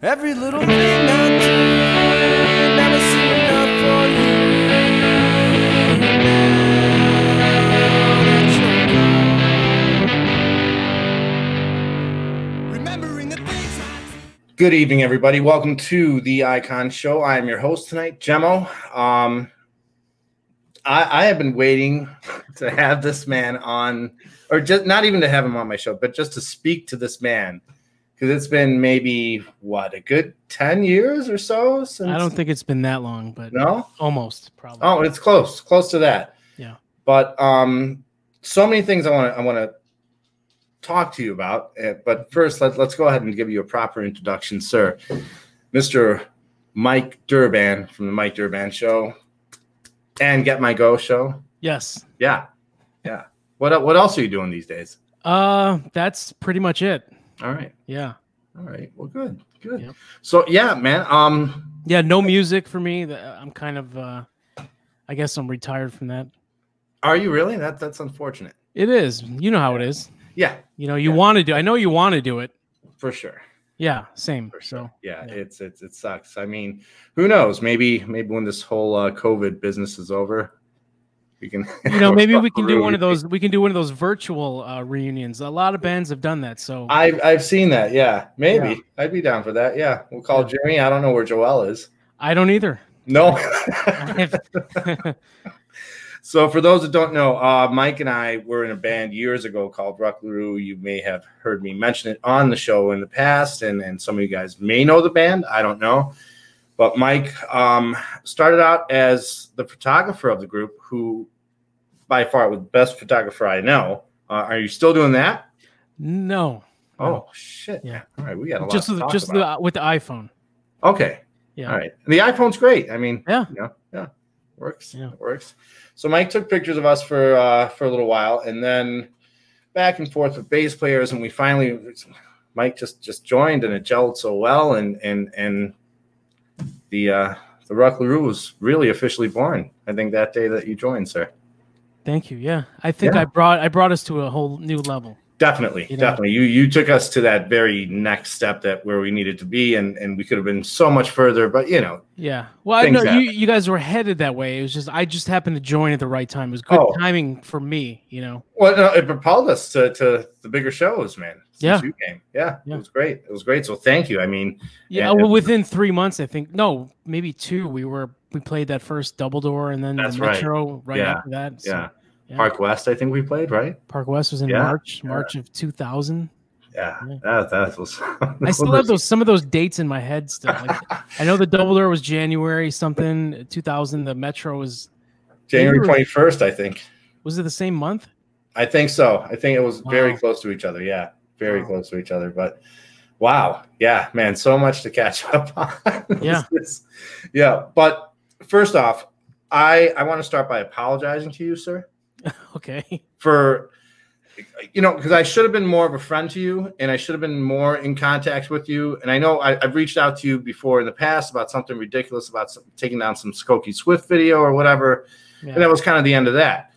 Every little thing I do, never enough for you. Good evening, everybody. Welcome to the Icon Show. I am your host tonight, Jemo. Um, I, I have been waiting to have this man on, or just not even to have him on my show, but just to speak to this man because it's been maybe what a good ten years or so since. I don't think it's been that long, but no. almost probably. Oh, it's close, close to that. Yeah. But um, so many things I want to I want to talk to you about. Uh, but first, let, let's go ahead and give you a proper introduction, sir, Mister Mike Durband from the Mike Durband Show and Get My Go Show. yes. Yeah, yeah. What what else are you doing these days? Uh, that's pretty much it. All right, Yeah. all right. Well, good, good. Yep. So yeah, man. Um, Yeah. No music for me. Th- I'm kind of. uh I guess I'm retired from that. are you really? That that's unfortunate. It is. You know how it is. Yeah, You know, you Yeah. want to do. I know you want to do it. for sure. Yeah. Same. For So sure. Yeah, yeah. it's it's it sucks. I mean, who knows? Maybe maybe when this whole uh, COVID business is over, we can. you know, maybe we can do one of those. We can do one of those virtual uh, reunions. A lot of bands have done that. So I've I've seen that. Yeah, maybe Yeah. I'd be down for that. Yeah, we'll call Yeah. Jimmy. I don't know where Joel is. I don't either. No. So for those that don't know, uh, Mike and I were in a band years ago called LaRue. You may have heard me mention it on the show in the past, and and some of you guys may know the band. I don't know. But Mike um, started out as the photographer of the group, who by far was the best photographer I know. Uh, are you still doing that? no. Oh shit! Yeah. All right, we got a lot. Just just the, with the iPhone. okay. Yeah. All right. And the iPhone's great. I mean, Yeah. you know, yeah, works. Yeah. It works. So Mike took pictures of us for uh, for a little while, and then back and forth with bass players, and we finally Mike just just joined, and it gelled so well, and and and the uh, the Rock LaRue was really officially born. I think that day that you joined, sir. Thank you. Yeah, I think Yeah. I brought I brought us to a whole new level. Definitely, You know? definitely. You you took us to that very next step that where we needed to be, and and we could have been so much further. But you know, Yeah. Well, I know you, happen. you guys were headed that way. It was just I just happened to join at the right time. It was good Oh. timing for me. You know. Well, no, it propelled us to, to the bigger shows, man. Yeah. Yeah, Yeah. it was great. It was great. So thank you. I mean, Yeah. Yeah, well, within three months, I think. No, maybe two. We were we played that first double door, and then That's the right. Metro right, Yeah. after that. So, yeah. Yeah. Park West, I think we played, right? Park West was in Yeah. March, Yeah. March of two thousand. Yeah, Yeah. that that was. I still have those some of those dates in my head still. Like, I know the double door was January something, two thousand. The Metro was January Maybe it was- twenty first. I think. was it the same month? I think so. I think it was very close to each other. Yeah, very Wow. close to each other. But wow, yeah, man, so much to catch up on. Yeah. Yeah. But first off, I I want to start by apologizing to you, sir. Okay. for you know because i should have been more of a friend to you and i should have been more in contact with you and i know I, i've reached out to you before in the past about something ridiculous about some, taking down some skokie swift video or whatever Yeah. and that was kind of the end of that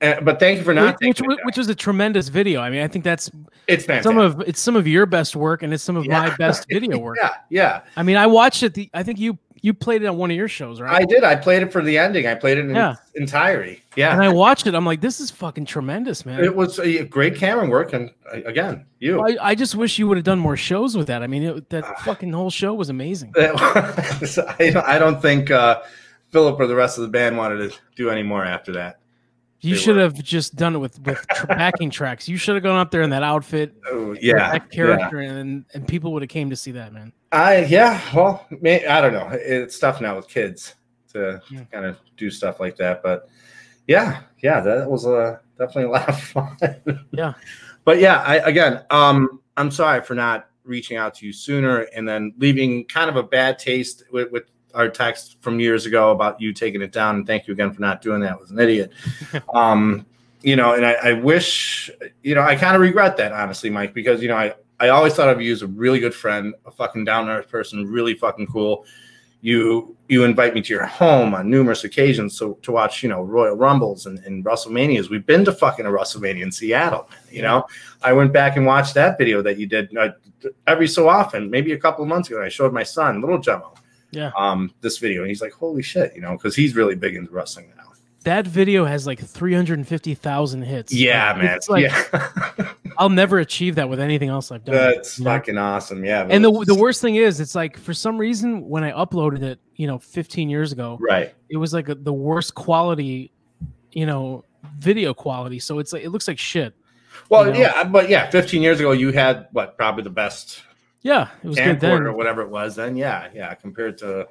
and, but thank you for not which, which, which was a tremendous video. I mean, I think that's it's fantastic. some of it's some of your best work, and it's some of my best video work. yeah yeah I mean, I watched it. The I think you you played it on one of your shows, right? i did i played it for the ending i played it in Yeah. its entirety yeah and I watched it. I'm like, this is fucking tremendous, man. it was a great camera work and uh, again you I, I just wish you would have done more shows with that. I mean, it, that fucking whole show was amazing. I, don't, I don't think uh, Philip or the rest of the band wanted to do any more after that. You should were. have just done it with with backing tracks. You should have gone up there in that outfit, Oh, yeah, that character, and and people would have came to see that, man. I yeah. Well, may, I don't know. It's tough now with kids to Yeah. kind of do stuff like that, but yeah, yeah, that was a definitely a lot of fun. Yeah. but yeah, I again, um, I'm sorry for not reaching out to you sooner and then leaving kind of a bad taste with, with our text from years ago about you taking it down. And thank you again for not doing that. I was an idiot. um, you know, and I, I wish, you know, I kind of regret that honestly, Mike, because you know, I I always thought of you as a really good friend, a fucking down to earth person, really fucking cool. you you invite me to your home on numerous occasions so to watch you know Royal Rumbles and, and WrestleManias. We've been to fucking a WrestleMania in Seattle. You know, I went back and watched that video that you did uh, every so often, maybe a couple of months ago. I showed my son, little Jemo, Yeah. um, this video, and he's like, "Holy shit!" You know, because he's really big into wrestling now. That video has like 350,000 hits. Yeah, Like, man. It's like yeah, I'll never achieve that with anything else I've done. that's fucking awesome. Yeah, And the the worst thing is, it's like for some reason when I uploaded it, you know, 15 years ago, right. it was like a, the worst quality, you know, video quality. So it's like it looks like shit. Well, you know? yeah, but yeah, 15 years ago, you had what probably the best Yeah, it was good then. or whatever it was then. Yeah, yeah, compared to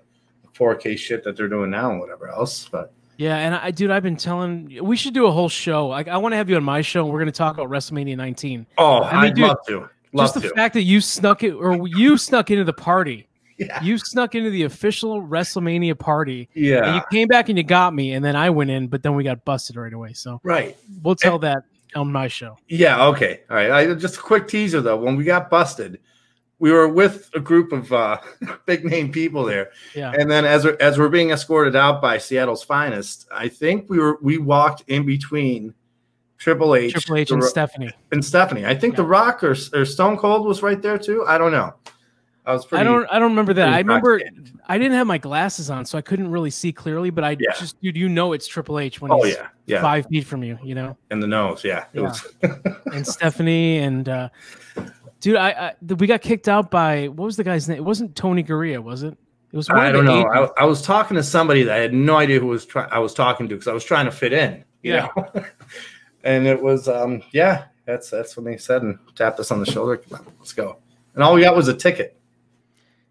4K shit that they're doing now and whatever else. But Yeah, and I, dude, I've been telling we should do a whole show. Like, I want to have you on my show. and We're going to talk about WrestleMania 19. oh, I mean, I'd dude, love to. Love Just the to. fact that you snuck it, or you snuck into the party. yeah, You snuck into the official WrestleMania party, and yeah, you came back and you got me, and then I went in, but then we got busted right away. So right. we'll tell that on my show. Yeah, okay. All right. I, just a quick teaser though. When we got busted, we were with a group of uh, big name people there, Yeah, and then as we're, as we're being escorted out by Seattle's finest, I think we were we walked in between Triple H, Triple H and Stephanie. and Stephanie. I think The Rock or, or Stone Cold was right there too. I don't know. I was pretty. I don't. I don't remember that. I remember. I didn't have my glasses on, so I couldn't really see clearly. But I Yeah. just, dude, you know, it's Triple H when Oh he's yeah, yeah, five feet from you. You know. and the nose. Yeah, Yeah. was. and Stephanie and uh, dude, I, I we got kicked out by what was the guy's name? It wasn't Tony Garea, was it? It was I don't know. I, I was talking to somebody that I had no idea who was try- I was talking to because I was trying to fit in. You Yeah. know? and it was um yeah, that's that's when they said and tapped us on the shoulder. Come on, let's go. And all we got was a ticket.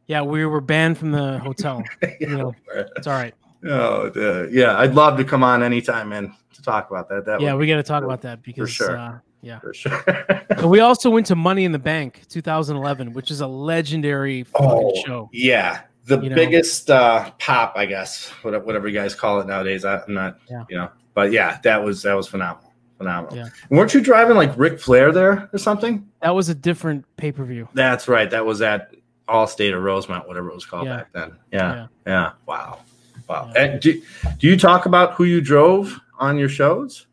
yeah, we were banned from the hotel. You know, It's all right. Oh uh, yeah, I'd love to come on anytime, man, to talk about that. That Yeah, we got to talk about that because sure. uh, yeah. for sure. And we also went to Money in the Bank 2011, which is a legendary fucking oh show. yeah, the You biggest uh, pop, I guess, whatever, whatever you guys call it nowadays. I, I'm not, Yeah. you know, but yeah, that was that was phenomenal, phenomenal. Yeah. And weren't you driving like Ric Flair there or something? That was a different pay per view. That's right. That was at Allstate or Rosemont, whatever it was called Yeah. back then. Yeah, Yeah. yeah. Wow, wow. Yeah. And do, do you talk about who you drove on your shows?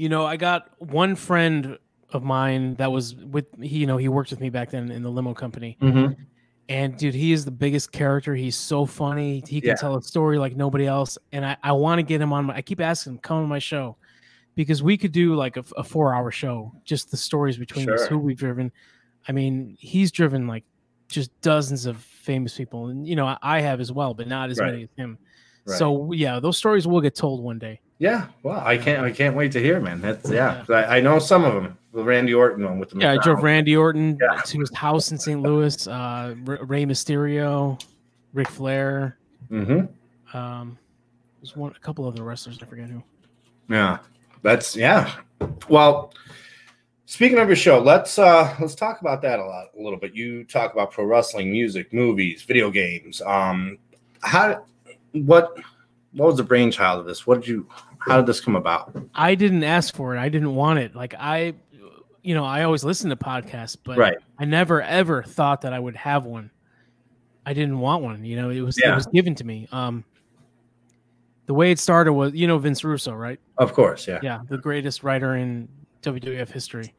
You know, I got one friend of mine that was with he, you know, he worked with me back then in the limo company. Mm-hmm. And dude, he is the biggest character. He's so funny. He can Yeah. tell a story like nobody else. And I, I want to get him on my I keep asking him, come on my show. Because we could do like a, a four hour show, just the stories between us, who we've driven. I mean, he's driven like just dozens of famous people. And you know, I, I have as well, but not as Right. many as him. Right. So yeah, those stories will get told one day. Yeah. Well, I can't. I can't wait to hear, man. That's yeah. I, I know some of them. The Randy Orton one with the Yeah, I drove Randy Orton Yeah. to his house in St. Louis, uh, R- Rey Mysterio, Ric Flair. Mm-hmm. Um, there's one, a couple other wrestlers. I forget who. Yeah, that's yeah. Well, speaking of your show, let's uh let's talk about that a lot, a little bit. You talk about pro wrestling, music, movies, video games. Um, how what what was the brainchild of this? What did you? How did this come about? I didn't ask for it. I didn't want it. Like I, you know, I always listen to podcasts, but Right. I never ever thought that I would have one. I didn't want one. You know, it was Yeah. it was given to me. Um, the way it started was, you know, Vince Russo, right? Of course, yeah. yeah, the greatest writer in WWF history.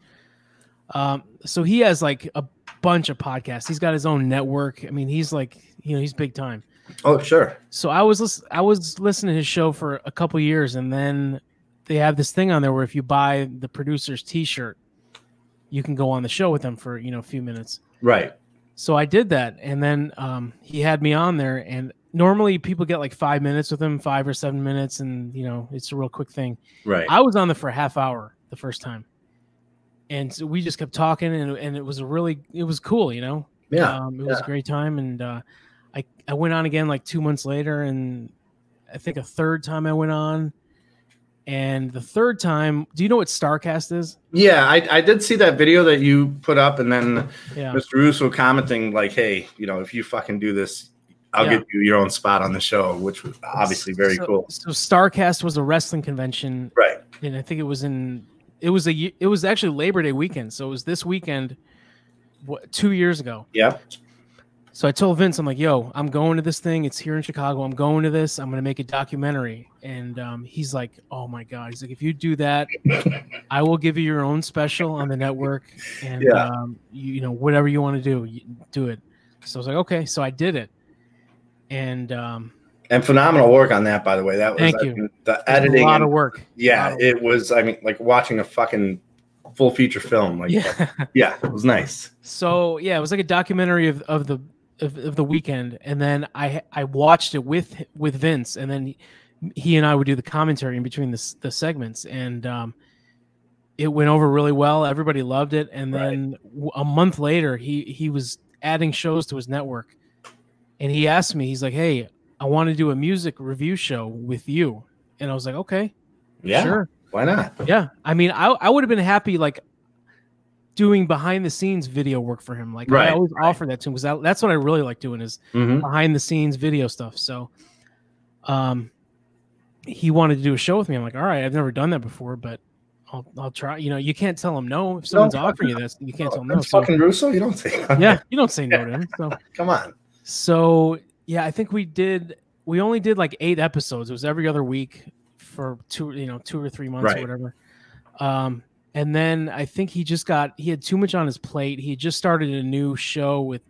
Um, so he has like a bunch of podcasts. He's got his own network. I mean, he's like, you know, he's big time. Oh, sure. So I was I was listening to his show for a couple years, and then they have this thing on there where if you buy the producer's T-shirt, you can go on the show with them for you know a few minutes. Right. So I did that, and then um, he had me on there. And normally people get like five minutes with him, five or seven minutes, and you know it's a real quick thing. Right. I was on there for a half hour the first time, and so we just kept talking, and and it was a really it was cool, you know. yeah. um, it was a great time, and uh, I I went on again like two months later, and I think a third time I went on, and the third time, do you know what Starcast is? Yeah. I, I did see that video that you put up, and then Yeah, Mr. Russo commenting like, "Hey, you know, if you fucking do this, I'll Yeah. get you your own spot on the show," which was obviously very so, cool. So Starcast was a wrestling convention, Right. and I think it was in it was a it was actually Labor Day weekend, so it was this weekend, what, two years ago. Yep. So I told Vince, I'm like, yo, I'm going to this thing. It's here in Chicago. I'm going to this. I'm going to make a documentary. And um, he's like, oh my God. He's like, if you do that, I will give you your own special on the network. And, Yeah. um, you, you know, whatever you want to do, you do it. So I was like, okay. So I did it. And um, And phenomenal work on that, by the way. That was Thank I you. mean, the editing. a lot and- of work. yeah, of it was. I mean, like watching a fucking full feature film. Like, yeah, Yeah. it was nice. So yeah, it was like a documentary of, of the of, of the weekend, and then I I watched it with with Vince, and then he, he and I would do the commentary in between the the segments, and um, it went over really well. Everybody loved it, and Right. then w- a month later, he he was adding shows to his network, and he asked me, he's like, "Hey, I want to do a music review show with you," and I was like, "Okay, Yeah, sure." why not? Yeah, I mean, I I would have been happy like doing behind the scenes video work for him. Like Right, I always right. offer that to him because that, that's what I really like doing is Mhm. behind the scenes video stuff. So, um, he wanted to do a show with me. I'm like, all right, I've never done that before, but I'll I'll try. You know, you can't tell him no if someone's offering you this. You can't tell him no. So fucking Russo. You don't say. yeah, you don't say no to him. So come on. so yeah, I think we did. We only did like eight episodes. It was every other week for two, you know, two or three months Right. or whatever. Um, and then I think he just got he had too much on his plate. He just started a new show with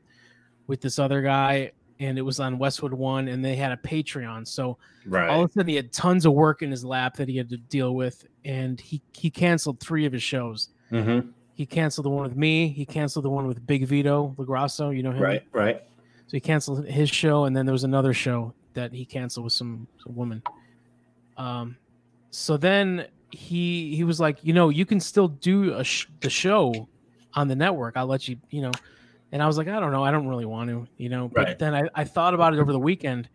with this other guy, and it was on Westwood One, and they had a Patreon. So Right. all of a sudden, he had tons of work in his lap that he had to deal with, and he he canceled three of his shows. mm-hmm. He canceled the one with me. He canceled the one with Big Vito LoGrasso. You know him, Right. Right. so he canceled his show, and then there was another show that he canceled with some, some woman. Um, so then he he was like, you know, you can still do a sh- the show on the network. I'll let you, you know. And I was like, I don't know, I don't really want to, you know. But Right. then I, I thought about it over the weekend,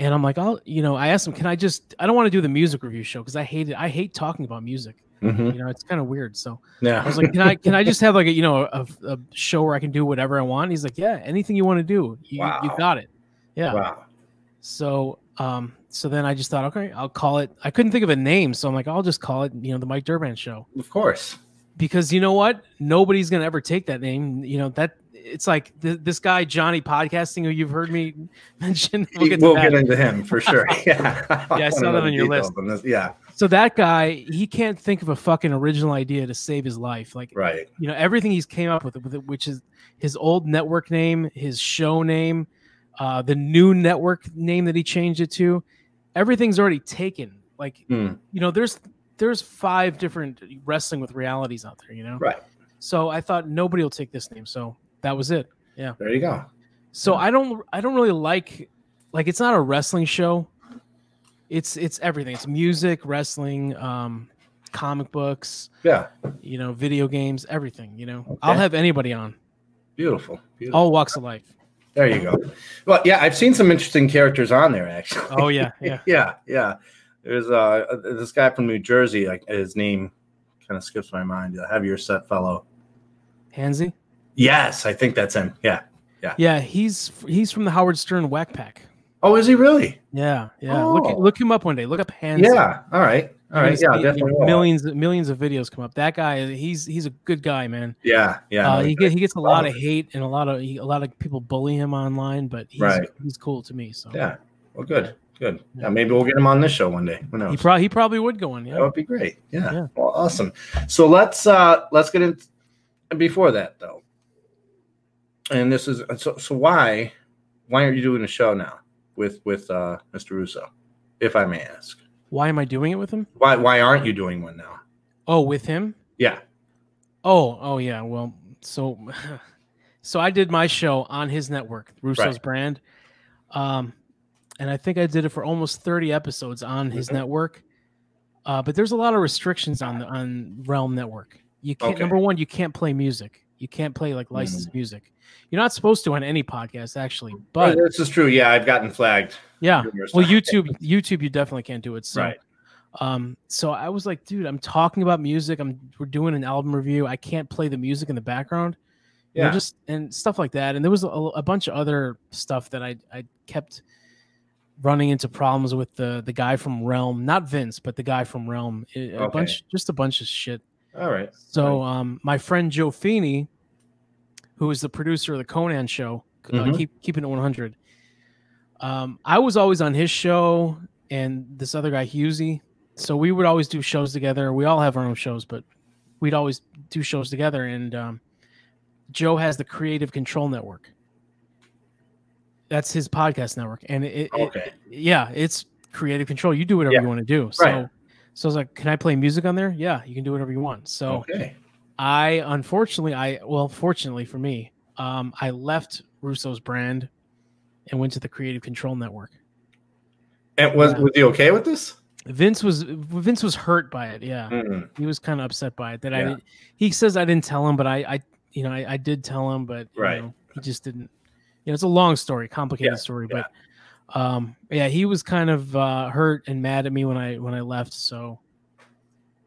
and I'm like, I'll, you know, I asked him, can I just? I don't want to do the music review show because I hate it. I hate talking about music. Mm-hmm. You know, it's kind of weird. So Yeah. I was like, can I can I just have like a you know a, a show where I can do whatever I want? He's like, yeah, anything you want to do, you, you got it. Yeah. Wow. So um so then I just thought, okay, I'll call it. I couldn't think of a name, so I'm like, I'll just call it, you know, the Mike Durband Show Of course. because you know what? Nobody's gonna ever take that name. You know that it's like th- this guy Johnny podcasting who you've heard me mention. We'll get we'll get into him for sure. Yeah. Yeah, I saw that on your list. list. Yeah. so that guy, he can't think of a fucking original idea to save his life. Like Right. you know everything he's came up with, with it, which is his old network name, his show name, uh, the new network name that he changed it to. Everything's already taken. Like Hmm. you know, there's there's five different wrestling with realities out there. You know, Right. so I thought nobody will take this name, so that was it. Yeah. There you go. So I don't I don't really like like it's not a wrestling show. It's it's everything. It's music, wrestling, um, comic books, Yeah. you know, video games, everything. You know, I'll have anybody on Beautiful. Beautiful. all walks of life. There you go. Well, yeah, I've seen some interesting characters on there actually. Oh yeah, yeah. yeah, yeah. There's uh this guy from New Jersey. Like his name kind of skips my mind. The heavier set fellow. Hansy. Yes, I think that's him. Yeah. Yeah, Yeah, he's he's from the Howard Stern Whack Pack. Oh, is he really? Yeah, yeah. Look Oh. look him up one day. Look up Hansy. Yeah. All right. All right. Yeah, definitely. will. Millions millions of videos come up. That guy, he's he's a good guy, man. Yeah. Yeah. uh, no, he, get, he gets a lot of hate and a lot of he, a lot of people bully him online, but he's Right. he's cool to me. So yeah. Well, good. Good. Yeah, maybe we'll get him on this show one day. Who knows? he probably he probably would go on. That Yeah. would be great. Yeah. Yeah. Well, awesome. So let's uh let's get in before that though. And this is so so why why aren't you doing a show now with with uh Mr. Russo, if I may ask? Why am I doing it with him? Why why aren't you doing one now? Oh, with him? Yeah. Oh, oh yeah. Well, so so I did my show on his network, Russo's Right. brand. Um and I think I did it for almost 30 episodes on his Mhm. network. Uh, but there's a lot of restrictions on the on Realm Network. You can't Okay. number one, you can't play music. You can't play like licensed music. You're not supposed to on any podcast, actually. But this is true. Yeah, I've gotten flagged. yeah, well. YouTube, YouTube, you definitely can't do it. So, Right. um, so I was like, dude, I'm talking about music. I'm we're doing an album review. I can't play the music in the background. You know, Yeah. just and stuff like that. And there was a, a bunch of other stuff that I I kept running into problems with the the guy from Realm, not Vince, but the guy from Realm. A, a bunch, just a bunch of shit. All right. So, um, my friend Joe Feeney, who is the producer of the Konnan show, uh, Mhm. keep keeping it 100. Um, I was always on his show and this other guy Husey, so we would always do shows together. We all have our own shows, but we'd always do shows together. And um, Joe has the Creative Control Network. That's his podcast network, and it, it- yeah, it's creative control. You do whatever Yeah. you want to do. So, Right. so I was like, can I play music on there? Yeah, you can do whatever you want. So Okay. I unfortunately, I well, fortunately for me, um, I left Russo's brand and went to the Creative Control Network. And was Yeah. was he okay with this? Vince was Vince was hurt by it. Yeah, Mm-mm. he was kind of upset by it. That I Yeah. didn't. He says I didn't tell him, but I, I, you know, I, I did tell him, but you Right. know, he just didn't. You know, it's a long story, complicated Yeah, story, but um, yeah, he was kind of uh, hurt and mad at me when I when I left. So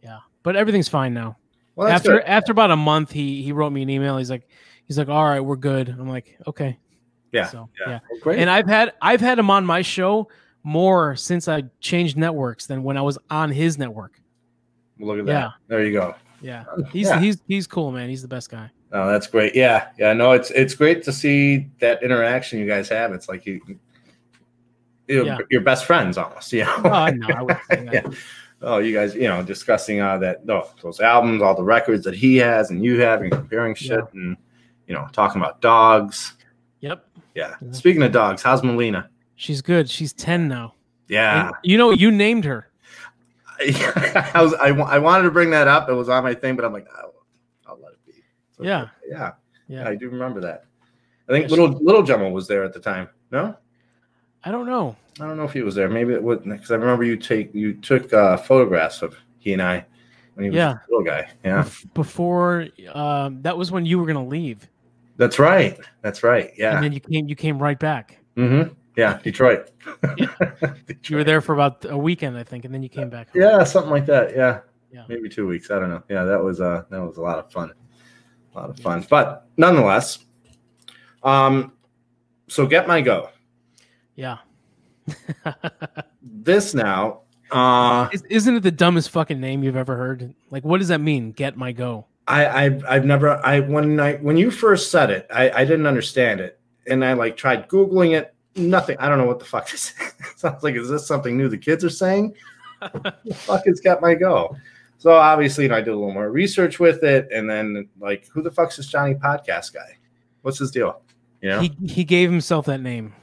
yeah, but everything's fine now. Well, after good. after about a month, he he wrote me an email. He's like, he's like, all right, we're good. I'm like, okay. Yeah. So yeah. yeah. Well, great. And I've had I've had him on my show more since I changed networks than when I was on his network. Look at that. Yeah. There you go. Yeah. He's Yeah. he's he's cool, man. He's the best guy. Oh, that's great. Yeah, yeah. No, it's it's great to see that interaction you guys have. It's like you, you're, Yeah. you're best friends almost. You know? Oh, I know. I would say that. yeah. Oh, you guys, you know, discussing uh, that no, those albums, all the records that he has and you have, and comparing shit, Yeah. and you know, talking about dogs. Yep. Yeah. Yeah. Speaking of dogs, how's Melina? She's good. She's 10 now. Yeah. And you know, you named her. I was I, I wanted to bring that up. It was on my thing, but I'm like, oh, I'll let it be. Okay. Yeah. yeah, Yeah. I do remember that. I think Yeah, little little Jumbo was there at the time. No, I don't know. I don't know if he was there. Maybe it was because I remember you take you took uh, photographs of he and I when he was Yeah. a little guy. Yeah, Before um, that was when you were gonna leave. that's right. That's right. Yeah. And then you came you came right back. mm-hmm. Yeah, Detroit. You were there for about a weekend, I think, and then you came back. home. Yeah, something like that. Yeah. Yeah. Maybe two weeks. I don't know. Yeah, that was uh that was a lot of fun. A lot of fun. But nonetheless, um so get my go. Yeah. This now, uh Is- Isn't it the dumbest fucking name you've ever heard? Like, what does that mean? Get my go. I I've, I've never I when I when you first said it, I, I didn't understand it. And I like tried Googling it. Nothing. I don't know what the fuck this sounds like. Is this something new the kids are saying? the fuck has got my go? So obviously, you know, I did a little more research with it, and then like, who the fuck's this Johnny podcast guy? What's his deal? You know? He he gave himself that name.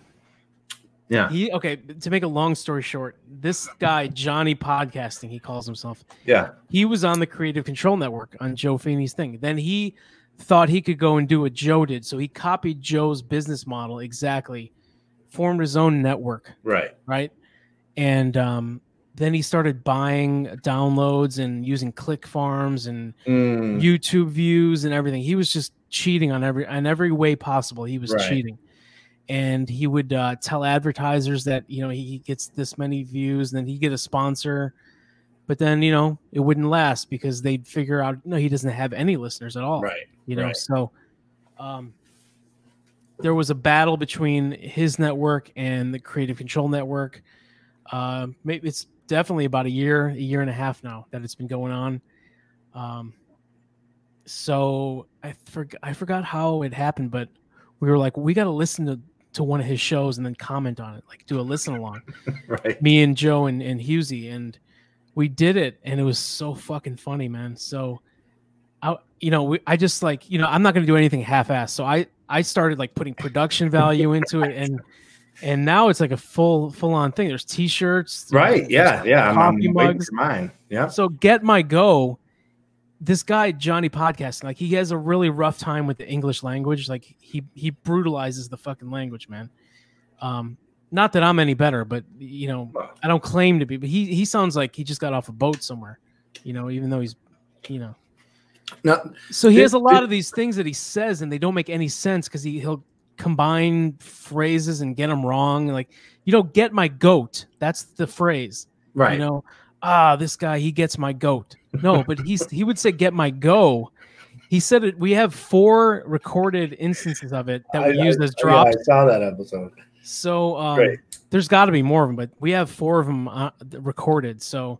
Yeah, He okay. To make a long story short, this guy Johnny Podcasting, he calls himself. yeah, He was on the Creative Control Network on Joe Feeney's thing. Then he thought he could go and do what Joe did, so he copied Joe's business model exactly, formed his own network, right. right? And um, then he started buying downloads and using click farms and Mm, YouTube views and everything. He was just cheating on every on every way possible. He was Right. cheating, and he would uh, tell advertisers that you know he gets this many views, and then he get a sponsor. But then you know it wouldn't last because they'd figure out no, he doesn't have any listeners at all. right. You know, right. so um, there was a battle between his network and the Creative Control Network. Uh, maybe it's definitely about a year, a year and a half now that it's been going on. Um, so I forgot I forgot how it happened, but we were like, we got to listen to to one of his shows and then comment on it, like do a listen along. Right. Me and Joe and and Husey, and we did it, and it was so fucking funny, man. So, I you know we, I just like you know I'm not gonna do anything half-assed. So I I started like putting production value into it, and and now it's like a full full on thing. There's t-shirts, Right. there's Yeah. Yeah. I'm, I'm mugs. mine. Yeah. So get my go. This guy Johnny podcasting, like he has a really rough time with the English language. Like he he brutalizes the fucking language, man. Um, not that I'm any better, but you know, I don't claim to be. But he he sounds like he just got off a boat somewhere, you know, even though he's, you know. No, So he Did- has a lot did- of these things that he says, and they don't make any sense because he he'll combine phrases and get them wrong. Like you know, get my goat. That's the phrase right. you know ah this guy he gets my goat no but he's he would say get my go. He said it we have four recorded instances of it that we I- used I- as yeah, drops. I saw that episode. so um, there's got to be more of them but we have four of them uh, recorded. So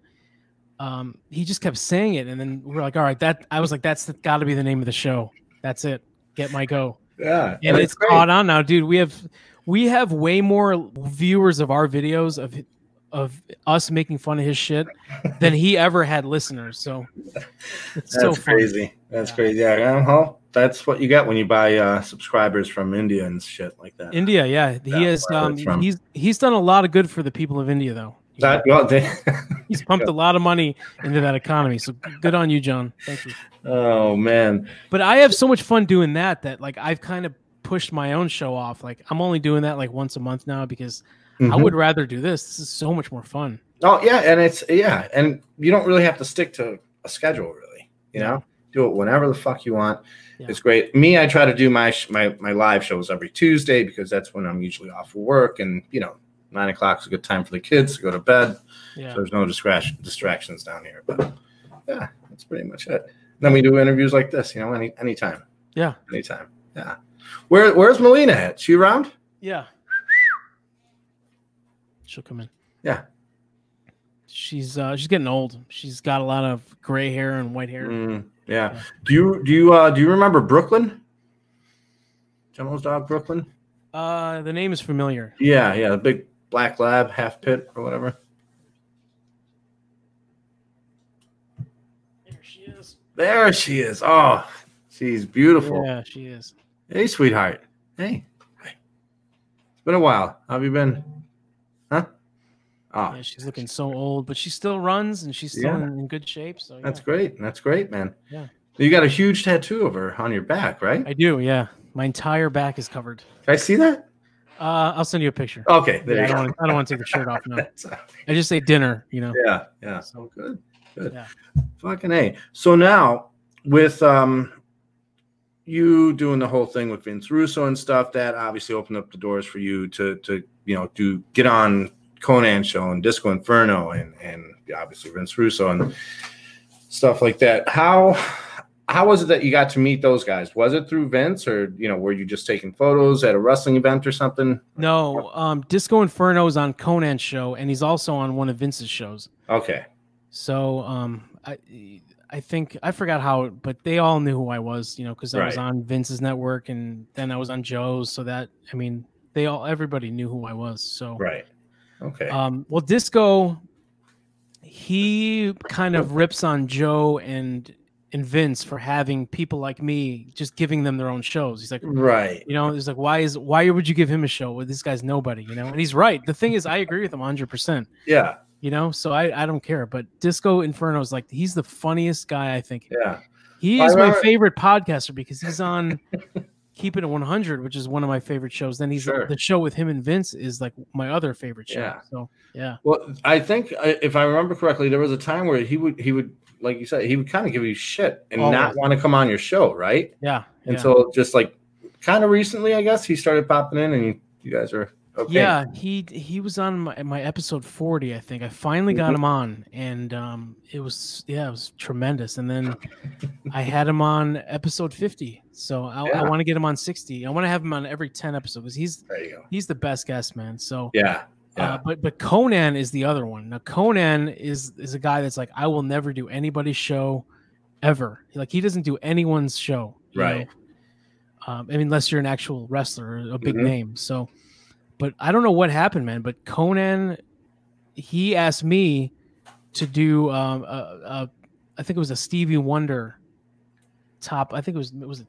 um, he just kept saying it and then we're like all right that i was like that's got to be the name of the show. That's it. Get my go. Yeah, and, it's great. caught on now, dude. We have we have way more viewers of our videos of of us making fun of his shit than he ever had listeners. So That's so crazy. That's Yeah. crazy. Yeah, that's what you get when you buy uh, subscribers from India and shit like that. India, yeah, he Yeah, is. Um, he's he's done a lot of good for the people of India, though. That well, they, He's pumped a lot of money into that economy. So good on you, John. Thank you. oh man, But I have so much fun doing that that like I've kind of pushed my own show off. Like I'm only doing that like once a month now because I Mhm. would rather do this. This is so much more fun. Oh yeah, and it's yeah, and you don't really have to stick to a schedule, really. You know, do it whenever the fuck you want. Yeah. It's great. Me, I try to do my sh- my my live shows every Tuesday because that's when I'm usually off of work, and you know, nine o'clock is a good time for the kids to go to bed. Yeah. So there's no distraction distractions down here. But yeah, that's pretty much it. Then we do interviews like this, you know, any anytime, Yeah. anytime. Yeah. Where where's Melina at? She around? Yeah. She'll come in. Yeah. She's uh she's getting old. She's got a lot of gray hair and white hair. Mm, yeah. Yeah. Do you do you uh do you remember Brooklyn? General's dog Brooklyn? Uh the name is familiar. Yeah, yeah, the big black lab, half pit or whatever. There she is. There she is. Oh, she's beautiful. Yeah, she is. Hey, sweetheart. Hey. Hi. It's been a while. How have you been? Oh, Yeah, she's looking so old, but she still runs and she's still Yeah. in, in good shape. So that's great. That's great, man. Yeah. You got a huge tattoo of her on your back, right? I do, yeah. My entire back is covered. Can I see that? Uh I'll send you a picture. Okay, there Yeah, I don't go. wanna- I don't want to take the shirt off now. That's- I just say dinner, you know. yeah, yeah. So good. Good. Yeah. Fucking A. So now with um you doing the whole thing with Vince Russo and stuff, that obviously opened up the doors for you to to you know do get on Konnan show and Disco Inferno and and obviously Vince Russo and stuff like that. How how was it that you got to meet those guys? Was it through Vince or you know were you just taking photos at a wrestling event or something? No, um Disco Inferno is on Konnan's show and he's also on one of Vince's shows. Okay. So um, I I think I forgot how, but they all knew who I was, you know, because I was on Vince's network and then I was on Joe's. So that I mean, they all everybody knew who I was. So Right. Okay. um, well, Disco, he kind of rips on Joe and and Vince for having people like me just giving them their own shows. He's like, right. you know, he's like, why is why would you give him a show? Well, this guy's nobody, you know, and he's right. The thing is, I agree with him 100. percent Yeah. you know so i i don't care but disco inferno is like he's the funniest guy i think Yeah. he is my favorite podcaster because he's on keep it 100 which is one of my favorite shows then he's Sure. the show with him and vince is like my other favorite show Yeah. so yeah Well, I think if I remember correctly, there was a time where he would he would like you said he would kind of give you shit and not want to come on your show, right? yeah yeah. Until just like kind of recently, I guess he started popping in, and you, you guys are okay. Yeah, he he was on my, my episode 40, I think. I finally got Mhm. him on and um it was yeah, it was tremendous. And then I had him on episode 50. So I, Yeah. I want to get him on 60. I want to have him on every 10 episodes. He's There you go. he's the best guest, man. So Yeah. Yeah. uh, but but Konnan is the other one. Now Konnan is is a guy that's like I will never do anybody's show ever. Like he doesn't do anyone's show. Right. Um, I mean, unless you're an actual wrestler, or a big Mhm. name. So, but I don't know what happened, man. But Konnan, he asked me to do um, a, a, I think it was a Stevie Wonder top. I think it was it was a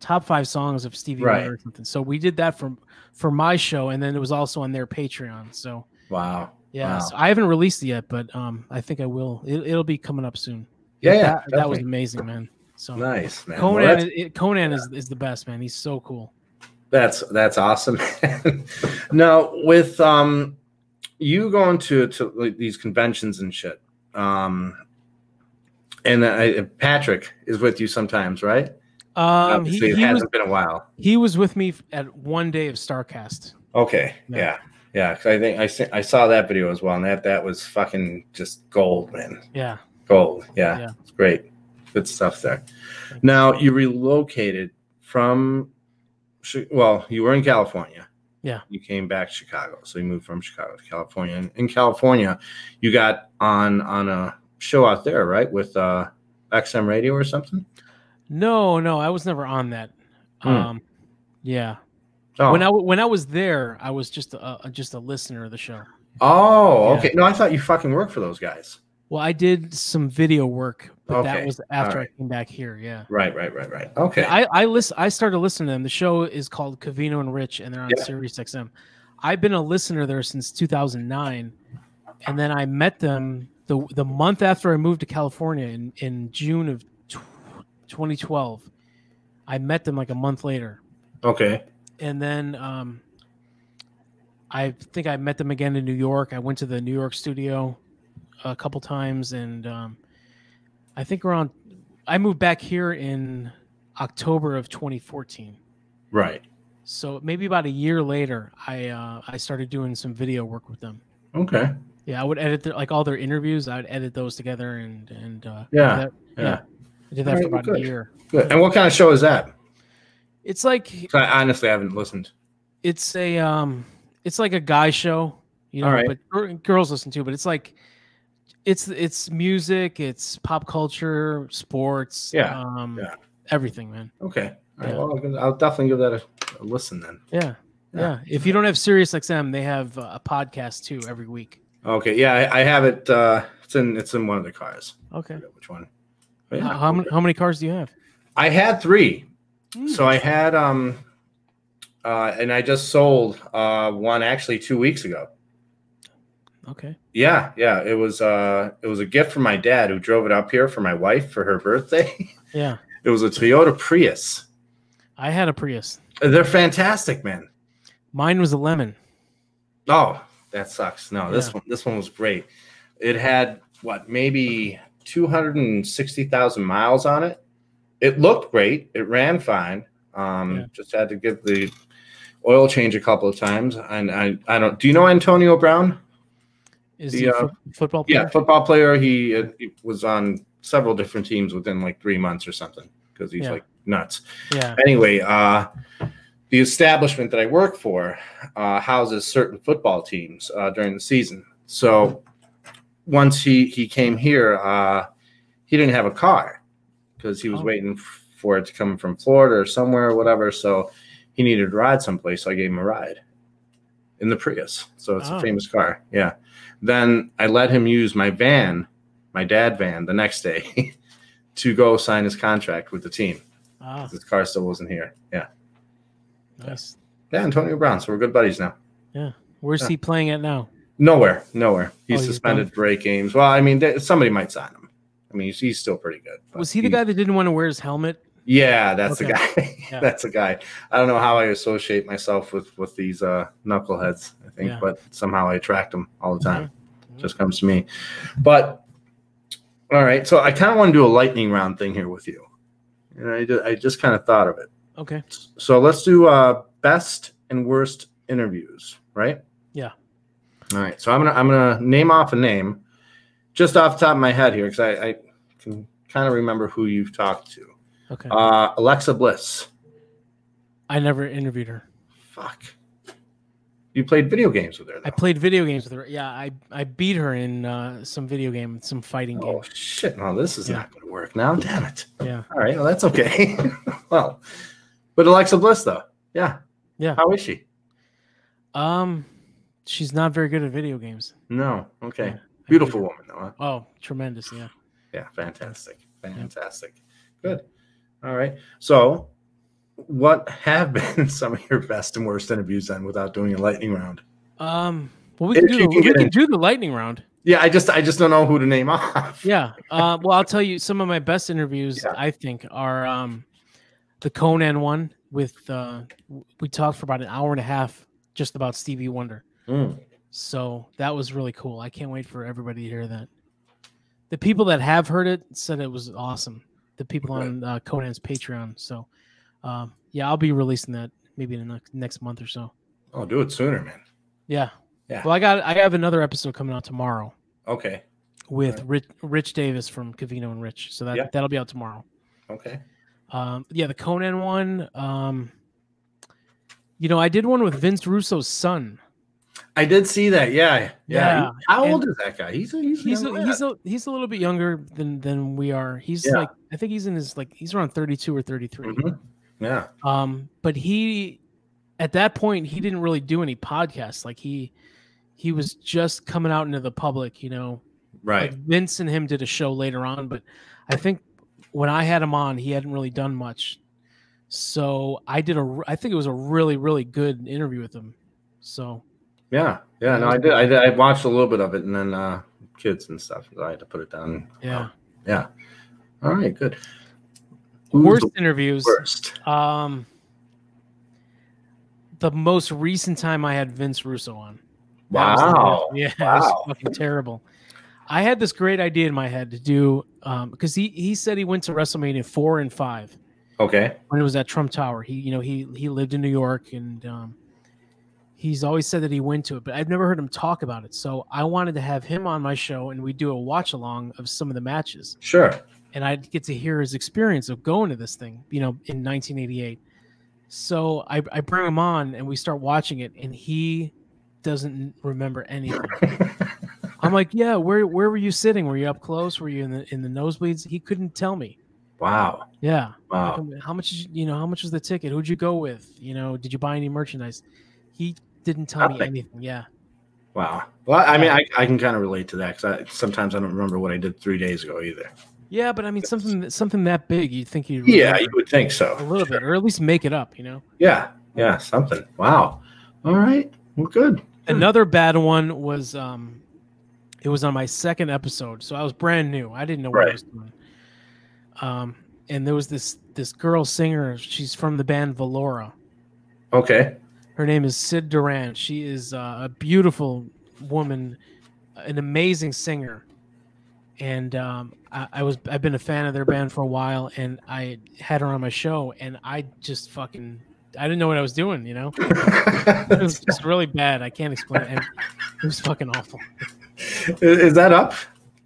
top five songs of Stevie Right. Wonder or something. So we did that for for my show, and then it was also on their Patreon. So wow. yeah, Wow. so I haven't released it yet, but um, I think I will. It, it'll be coming up soon. Yeah. Yeah. that, that was amazing, man. So nice, man. Konnan, is, it, Konnan is, is the best, man. He's so cool. That's that's awesome. now with um you going to to like, these conventions and shit. Um, and uh, Patrick is with you sometimes, right? Um, he, it he hasn't was been a while. he was with me at one day of Starcast. Okay. Yeah. Yeah. Yeah. 'cause I think I I saw that video as well, and that that was fucking just gold, man. Yeah, Gold. Yeah. Yeah. It's great. Good stuff there. Now you relocated from, well, you were in California. Yeah. You came back to Chicago, so you moved from Chicago to California. And in California, you got on on a show out there, right, with uh, XM Radio or something. no, no, I was never on that. Hmm. Um, Yeah. Oh, When I when I was there, I was just a, a just a listener of the show. oh, Yeah. okay. No, I thought you fucking worked for those guys. Well, I did some video work, but Okay, that was after alright. I came back here. Yeah. Right, right, right, right. Okay. I I listen. I started listening to them. The show is called Covino and Rich, and they're on Yeah. Sirius XM. I've been a listener there since 2009, and then I met them the the month after I moved to California in in June of 2012. I met them like a month later, okay. and then um, I think I met them again in New York. I went to the New York studio a couple times, and um, I think around I moved back here in October of 2014. Right. So maybe about a year later, I uh, I started doing some video work with them. Okay. Yeah, I would edit their, like all their interviews. I'd edit those together and and uh, Yeah, that- Yeah. I did that for about good. a year. Good. And what kind of show is that? It's like I honestly I haven't listened. it's a um it's like a guy show you know Alright. but girls listen to but it's like it's it's music it's pop culture sports Yeah, um yeah. everything man Okay. All right, Yeah. Well, I'll, definitely give that a, a listen then. yeah, Yeah. yeah if you don't have Sirius XM they have a podcast too every week Okay. Yeah, I, I have it. Uh, it's in it's in one of the cars. Okay which one. But how, how many how many cars do you have I had three. Hmm. So I had um, uh, and I just sold uh one actually two weeks ago. Okay Yeah, yeah. It was uh, it was a gift from my dad who drove it up here for my wife for her birthday. yeah it was a Toyota Prius. I had a Prius They're fantastic, man. mine was a lemon Oh, that sucks. No, this Yeah. one this one was great. It had what maybe 260,000 miles on it. It looked great. It ran fine. Um Yeah. just had to give the oil change a couple of times and I I don't do you know Antonio Brown? Is The, he a uh, fo- football player Yeah, football player. He, uh, he was on several different teams within like 3 months or something because he's Yeah. like nuts. yeah anyway, uh, the establishment that I work for uh, houses certain football teams uh, during the season. So once he he came here, uh, he didn't have a car because he was Oh. waiting for it to come from Florida or somewhere or whatever. So he needed to ride someplace. So I gave him a ride in the Prius. So it's Oh. a famous car. Yeah. Then I let him use my van, my dad van, the next day to go sign his contract with the team. ah, His car still wasn't here. Yeah. nice Yeah, Antonio Brown. So we're good buddies now. Yeah. Where's Yeah. he playing at now Nowhere, nowhere. He's Oh, suspended for eight games. Well, I mean, somebody might sign him. I mean, he's, he's still pretty good. was he the guy that didn't want to wear his helmet Yeah, that's the Okay. guy. Yeah. that's the guy. I don't know how I associate myself with with these uh, knuckleheads. I think, Yeah. but somehow I attract them all the time. Mhm. Just comes to me. But all right, so I kind of want to do a lightning round thing here with you. And I, ju- I just kind of thought of it. okay So let's do uh best and worst interviews, right? Yeah. All right. So I'm gonna I'm gonna name off a name just off the top of my head here because I, I can kind of remember who you've talked to. Okay Uh Alexa Bliss. I never interviewed her. Fuck. You played video games with her. I played video games with her. Yeah, I I beat her in uh, some video game, some fighting game. Oh shit! No, this is Yeah. not going to work now. Damn it! Yeah, All right, well that's okay. well, but Alexa Bliss though, yeah, Yeah. How is she? um, she's not very good at video games. No, okay. Yeah, Beautiful woman though. Huh? Oh, tremendous! Yeah. Yeah, fantastic. Fantastic. Good. All right. So, what have been some of your best and worst interviews then without doing a lightning round? Um, well, we can do the, can we can do the lightning round. Yeah, I just I just don't know who to name off. Yeah. Uh, well, I'll tell you some of my best interviews. Yeah. I think are um, the Konnan one with uh, we talked for about an hour and a half just about Stevie Wonder. Mm. So that was really cool. I can't wait for everybody to hear that. The people that have heard it said it was awesome. The people on uh, Konnan's Patreon. So, um, yeah, I'll be releasing that maybe in the next, next month or so. Oh, do it sooner, man. Yeah. Yeah. Well, I got I have another episode coming out tomorrow Okay. with Right. Rich, Rich Davis from Covino and Rich. So that Yeah. that'll be out tomorrow. Okay. Um, yeah, the Konnan one. Um, you know, I did one with Vince Russo's son. I did see that. Yeah. Yeah. Yeah, How and- old is that guy? He's a, he's he's a, he's a he's a little bit younger than than we are. He's Yeah. like I think he's in his like he's around 32 or 33. Mhm. Yeah. Um, but he, at that point, he didn't really do any podcasts. Like he, he was just coming out into the public. You know, Right. like Vince and him did a show later on, but I think when I had him on, he hadn't really done much. So I did a, I think it was a really, really good interview with him. So Yeah. Yeah. No, I did. I did. I watched a little bit of it, and then uh, kids and stuff. I had to put it down. yeah, Yeah. All right. Good. Who's worst interviews. worst? Um, the most recent time I had Vince Russo on. That was the Wow. yeah, it was fucking terrible. I had this great idea in my head to do um because he he said he went to WrestleMania four and five Okay. when it was at Trump Tower. He you know he he lived in New York and um he's always said that he went to it, but I've never heard him talk about it. So I wanted to have him on my show and we do a watch along of some of the matches Sure. and I'd get to hear his experience of going to this thing, you know, in 1988. So I, I bring him on and we start watching it, and he doesn't remember anything. I'm like, yeah, where where were you sitting? Were you up close? Were you in the in the nosebleeds? He couldn't tell me. wow. Yeah. Wow. How much? You, you know, how much was the ticket? Who'd you go with? You know, did you buy any merchandise? He didn't tell me anything. Yeah. Wow. Well, I mean, I, I can kind of relate to that because I, sometimes I don't remember what I did three days ago either. Yeah, but I mean, something that- something that big, you'd think you'd Yeah, you would think so. a little bit, or at least make it up. You know. Yeah. Yeah. Something. Wow. All right. Well, good. Another bad one was um it was on my second episode, so I was brand new. I didn't know what I was doing. Um and there was this this girl singer, she's from the band Valora. Okay. Her name is Sid Duran. She is uh, a beautiful woman, an amazing singer. And um, I, I was I've been a fan of their band for a while, and I had her on my show, and I just fucking I didn't know what I was doing. You know, it was just really bad. I can't explain it. It was fucking awful. is, that up?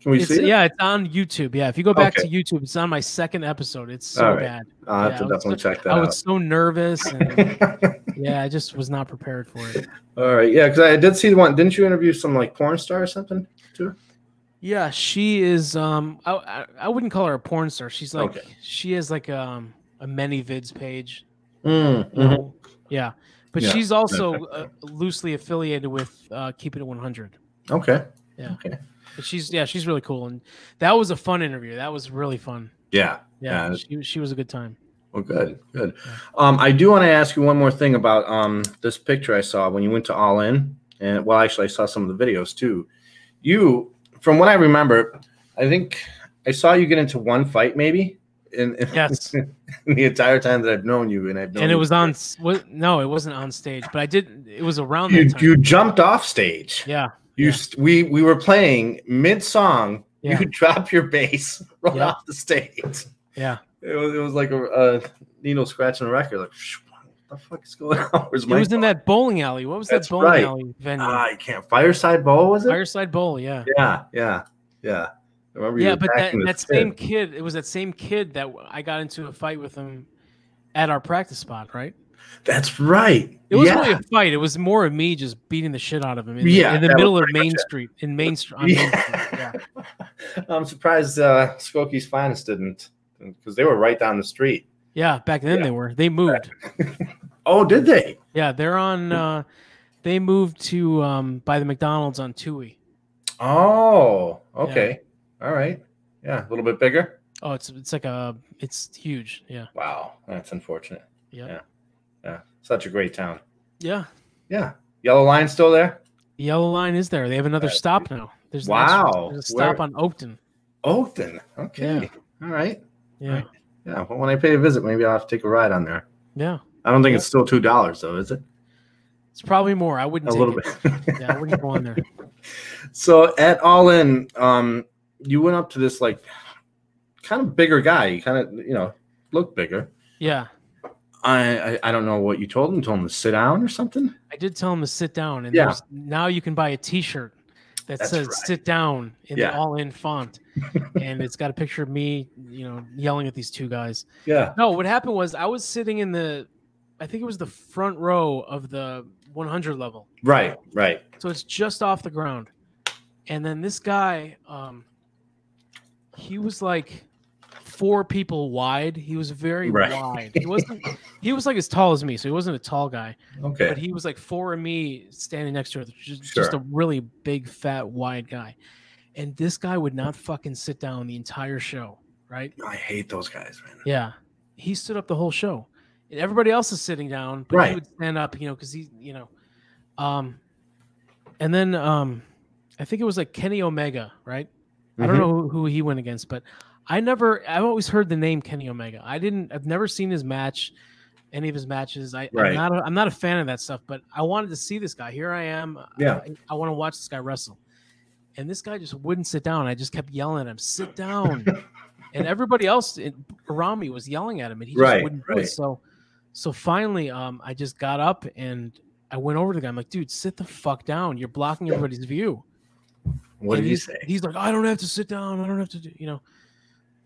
Can we It's, see it? yeah, it's on YouTube. Yeah, if you go back Okay. to YouTube, it's on my second episode. It's so right. bad. I'll have Yeah, to I definitely check that I out. was so nervous, and yeah, I just was not prepared for it. All right. Yeah, because I did see the one. Didn't you interview some like porn star or something too? Yeah, she is. Um, I, I I wouldn't call her a porn star. She's like Okay. she has like um a ManyVids page. Mm, you know? Yeah, but Yeah, she's also uh, loosely affiliated with uh, Keep It at 100. Okay. Yeah. Okay. But she's yeah, she's really cool, and that was a fun interview. That was really fun. Yeah. Yeah, Yeah. she she was a good time. Well, good, good. Um, I do want to ask you one more thing about um this picture I saw when you went to All In, and well, actually, I saw some of the videos too. You, from what I remember, I think I saw you get into one fight, maybe. In, in, Yes. in the entire time that I've known you, and I've known and it was on s- what no it wasn't on stage but i did it was around you. that time You jumped off stage. yeah You yeah. we we were playing mid song. Yeah. You drop your bass, run Yeah. off the stage. yeah It was it was like a, a needle scratching a record. Like, what the fuck is going on? Where's it my was in that bowling alley what was That's that bowling right. alley venue Ah, I can't. Fireside Bowl was it? fireside bowl yeah Yeah, yeah, yeah. I remember yeah but that, that same kid. it was that same kid that i got into a fight with him at our practice spot right That's right. it wasn't yeah. really a fight it was more of me just beating the shit out of him in, the- Yeah, in the middle of main street in main street on main Yeah. street yeah I'm surprised uh, Skokies Finest didn't, because they were right down the street. yeah back then Yeah. they were they moved Oh, did they? yeah they're on uh they moved to um by the mcdonald's on Touhy Oh, okay. All right. Yeah, a little bit bigger. Oh, it's it's like a it's huge. Yeah. Wow, that's unfortunate. Yeah. Yeah. Yeah, such a great town. Yeah. Yeah, Yellow Line still there. The yellow line is there. They have another stop now. There's an Wow. extra- there's a stop Where- on Oakton. Oakton. Okay. All right. Yeah. Right. Yeah. Well, when I pay a visit, maybe I'll have to take a ride on there. Yeah. I don't think Yeah. it's still two dollars though, is it? It's probably more. I wouldn't A little it. bit. Yeah, I wouldn't go on there. So at All In, um, you went up to this like kind of bigger guy. You kind of you know looked bigger. Yeah. I, I I don't know what you told him. You told him to sit down or something. I did tell him to sit down and Yeah. now you can buy a t-shirt that That's says right. sit down in Yeah. the all in font. and it's got a picture of me, you know, yelling at these two guys. Yeah. No, what happened was I was sitting in the I think it was the front row of the 100 level. Right. Right. So it's just off the ground. And then this guy, um, he was like four people wide. He was very Right. wide. He wasn't. He was like as tall as me, so he wasn't a tall guy. Okay. But he was like four of me standing next to her. Just, just a really big, fat, wide guy. And this guy would not fucking sit down the entire show. Right? I hate those guys, man. Yeah. He stood up the whole show. And everybody else is sitting down, but Right. he would stand up, you know, because he, you know. Um and then um I think it was like Kenny Omega, right? I don't Mhm. know who, who he went against, but I never I've always heard the name Kenny Omega. I didn't I've never seen his match, any of his matches. I, Right. I'm not a, I'm not a fan of that stuff, but I wanted to see this guy. Here I am. Yeah. I, I want to watch this guy wrestle. And this guy just wouldn't sit down. I just kept yelling at him, sit down. and everybody else in, around me was yelling at him and he just Right, wouldn't do right. it. So so finally um I just got up and I went over to the guy. I'm like, dude, sit the fuck down. You're blocking everybody's view. What And did he say? He's like, I don't have to sit down. I don't have to do, you know.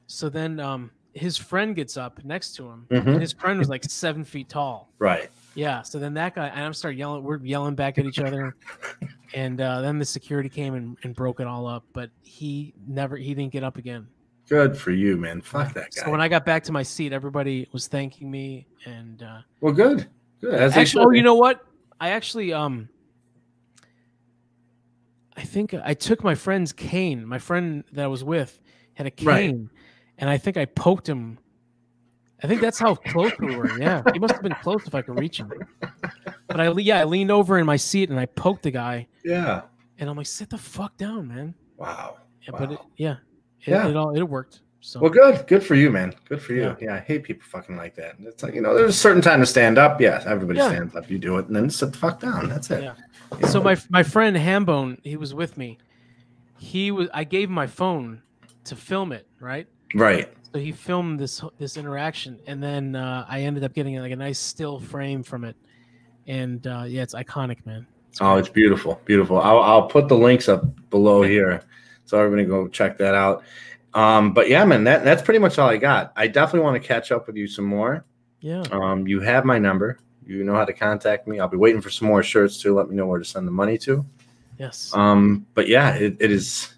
So then um his friend gets up next to him. Mhm. And his friend was like seven feet tall. Right. Yeah. So then that guy and I'm start yelling, we're yelling back at each other. and uh, then the security came and, and broke it all up. But he never he didn't get up again. Good for you, man. Fuck that guy. So when I got back to my seat, everybody was thanking me and uh well, good. Good. As actually, oh, you know what? I actually um I think I took my friend's cane. My friend that I was with had a cane, Right. And I think I poked him. I think that's how close we were. Yeah, he must have been close if I could reach him. But I, yeah, I leaned over in my seat and I poked the guy, Yeah. and I'm like, "Sit the fuck down, man." Wow. Yeah, But it, yeah, it, Yeah. it all it worked. So Well, good. Good for you, man. Good for you. Yeah. Yeah. I hate people fucking like that. It's like, you know, there's a certain time to stand up. Yes, everybody Yeah. stands up. You do it and then sit the fuck down. That's it. Yeah. So my my friend Hambone, he was with me. He was. I gave him my phone to film it, right? Right. So he filmed this this interaction, and then uh, I ended up getting like a nice still frame from it. And uh, yeah, it's iconic, man. It's Oh, it's beautiful. Beautiful. I'll, I'll put the links up below here. So everybody go check that out. Um, but yeah, man, that, that's pretty much all I got. I definitely want to catch up with you some more. yeah. Um, you have my number. You know how to contact me. I'll be waiting for some more shirts to let me know where to send the money to. Yes. Um, but yeah, it, it is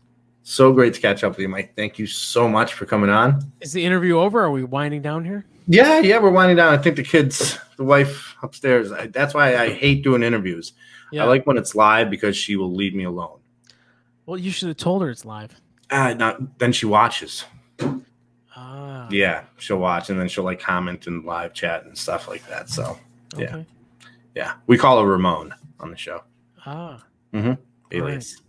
so great to catch up with you, Mike. Thank you so much for coming on. Is the interview over? Are we winding down here? Yeah, yeah, we're winding down. I think the kids, the wife upstairs. I, that's why I hate doing interviews. Yeah. I like when it's live because she will leave me alone. well, you should have told her it's live. Uh, not, then she watches. Ah. Yeah, she'll watch and then she'll like comment and live chat and stuff like that. So yeah. Okay. yeah, we call her Ramon on the show. Ah. mm-hmm. Alias.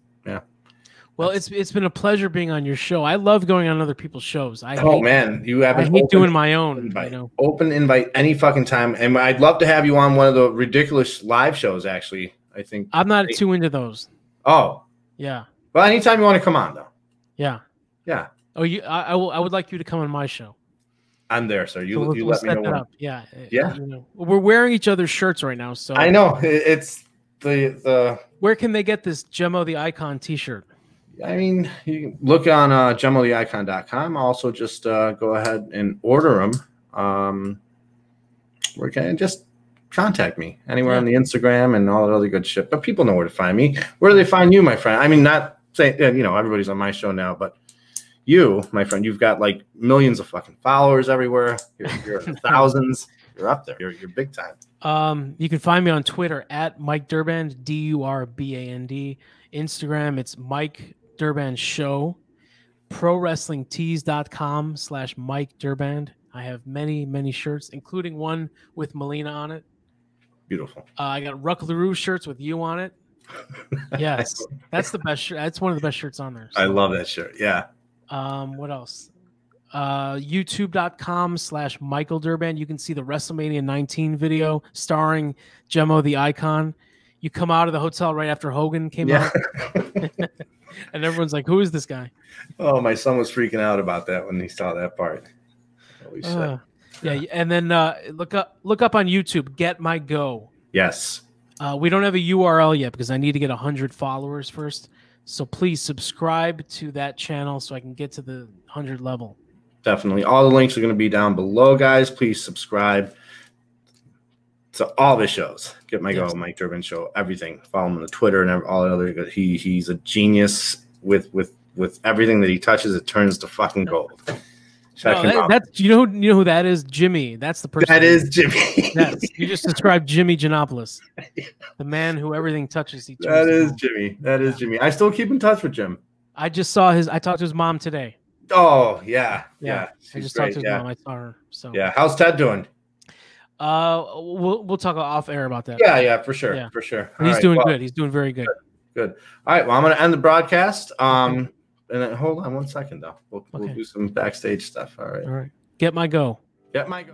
Well, it's it's been a pleasure being on your show. I love going on other people's shows. I Oh hate, man, you have I hate open doing my own. invite. You know. Open invite any fucking time, and I'd love to have you on one of the ridiculous live shows. Actually, I think. I'm not too into those. Oh, Yeah. well, anytime you want to come on, though. Yeah. Yeah, Oh, you. I, I will. I would like you to come on my show. I'm there, sir. You So we'll- you we'll let me know that up. Yeah. uh, Yeah. You know, we're wearing each other's shirts right now. So I know it's the the. where can they get this Jemo the Icon T-shirt? I mean, you can look on uh, jemotheicon.com. Also, just uh, go ahead and order them. Um, where can just contact me anywhere on the Instagram and all that other good shit. But people know where to find me. Where do they find you, my friend? I mean, not saying you know everybody's on my show now, but you, my friend, you've got like millions of fucking followers everywhere. You're, you're thousands. You're up there. You're, you're big time. Um, you can find me on Twitter at Mike Durband, D U R B A N D. Instagram, it's Mike Durband Show. ProWrestlingTees.com slash Mike Durband. I have many, many shirts, including one with Melina on it. Beautiful. Uh, I got Ruck LaRue shirts with you on it. Yes, that's the best shirt. That's one of the best shirts on there. I love that shirt. Yeah. Um, what else? Uh, YouTube.com slash Michael Durband. You can see the WrestleMania 19 video starring Jemo the Icon. You come out of the hotel right after Hogan came Yeah. out, and everyone's like, "Who is this guy?" oh, my son was freaking out about that when he saw that part. Uh, yeah, and then uh, look up look up on YouTube. Get my go. yes. Uh, we don't have a URL yet because I need to get hundred followers first. So please subscribe to that channel so I can get to the hundred level. Definitely. All the links are going to be down below, guys. Please subscribe to all the shows. Get my Yes. go, Mike Durband show, everything. Follow him on the Twitter and all the other. He he's a genius with with with everything that he touches. It turns to fucking gold. Check No, that- that's you know who you know who that is. Jimmy. That's the person. That is Jimmy. Yes, you just described Jimmy Janopoulos, the man who everything touches. He turns that to. Jimmy. That is Jimmy. I still keep in touch with Jim. I just saw his. I talked to his mom today. Oh yeah, Yeah, yeah. I just great. talked to his Yeah, mom. I saw her. So yeah. How's Ted doing? Uh, we'll we'll talk off air about that. Yeah, yeah, for sure, Yeah. for sure. He's right, doing well, good. He's doing very good. Good. All right, well, I'm going to end the broadcast. Um, and then hold on one second though. We'll, we'll do some backstage stuff. All right. All right, get my go. Get my.